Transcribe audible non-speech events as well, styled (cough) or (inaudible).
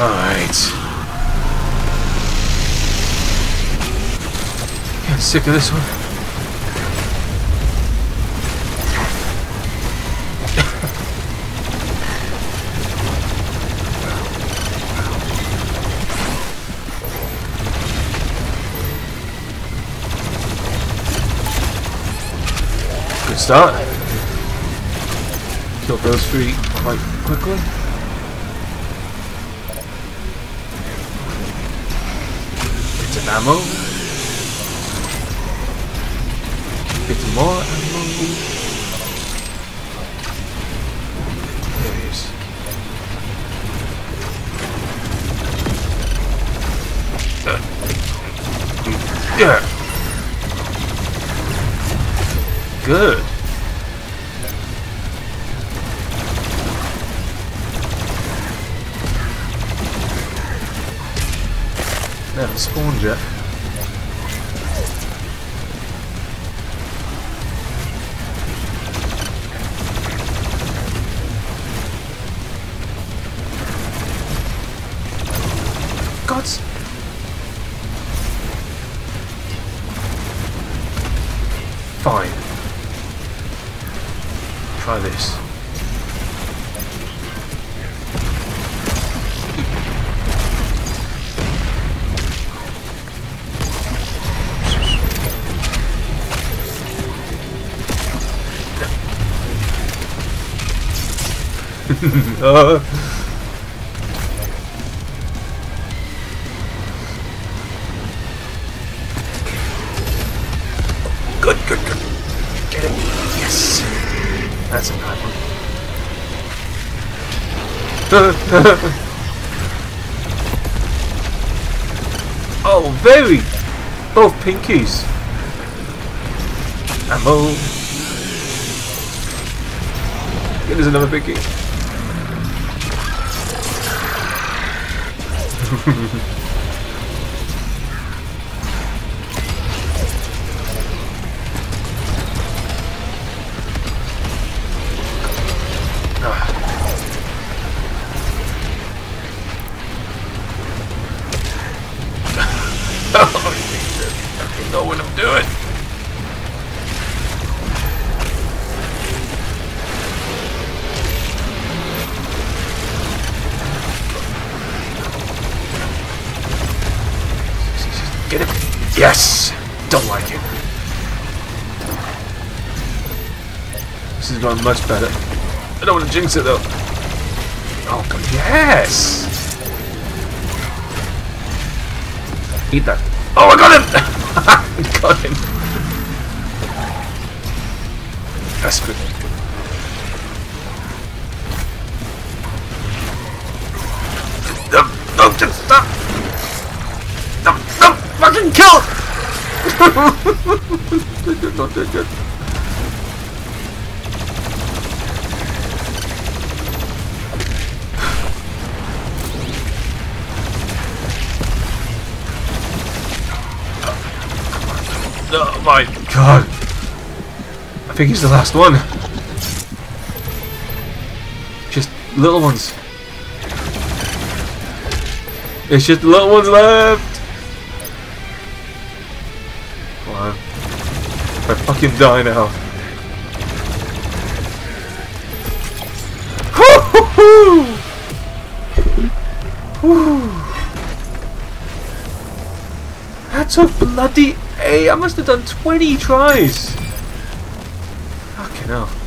it! Getting sick of this one. (laughs) Good start. Killed those three quite quickly. Some ammo. Get more ammo. There. Uh, Yeah. Good. Haven't spawned yet. God's Fine. Try this. Uh. (laughs) Good, good, good. Get it. Yes. That's a bad one. (laughs) oh, very. Both pinkies. Ammo. There's another pinky. I know what I'm doing. Get it? Yes! Don't like it. This is going much better. I don't want to jinx it though. Oh god, yes! Eat that. Oh, I got him! (laughs) Got him. That's good. Oh my god. I think he's the last one. Just little ones. It's just the little ones left. Fucking die now. (laughs) That's a bloody A. I must have done 20 tries. Fucking hell.